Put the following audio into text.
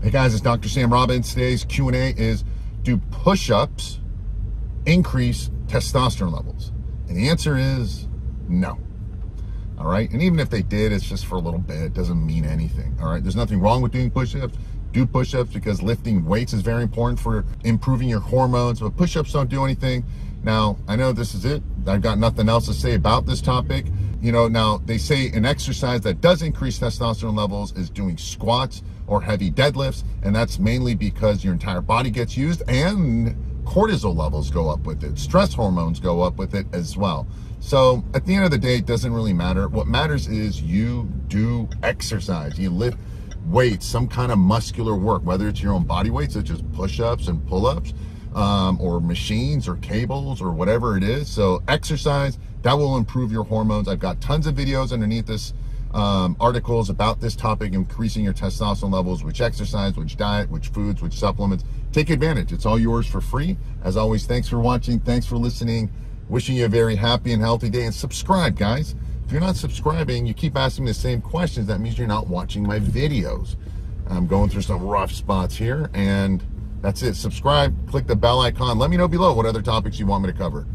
Hey guys, it's Dr. Sam Robbins. Today's Q&A is, do push-ups increase testosterone levels? And the answer is no. All right. And even if they did, it's just for a little bit. It doesn't mean anything. All right. There's nothing wrong with doing push-ups. Do push-ups because lifting weights is very important for improving your hormones. But push-ups don't do anything. Now, I know this is it. I've got nothing else to say about this topic. You know, now they say an exercise that does increase testosterone levels is doing squats or heavy deadlifts. And that's mainly because your entire body gets used and cortisol levels go up with it. Stress hormones go up with it as well. So at the end of the day, it doesn't really matter. What matters is you do exercise. You lift weights, some kind of muscular work, whether it's your own body weight, such as push-ups and pull-ups, um, or machines or cables or whatever it is. So exercise, that will improve your hormones. I've got tons of videos underneath this um, articles about this topic, increasing your testosterone levels, which exercise, which diet, which foods, which supplements. Take advantage. It's all yours for free. As always, thanks for watching. Thanks for listening. Wishing you a very happy and healthy day. And subscribe, guys. If you're not subscribing, you keep asking me the same questions. That means you're not watching my videos. I'm going through some rough spots here. And that's it. Subscribe, click the bell icon. Let me know below what other topics you want me to cover.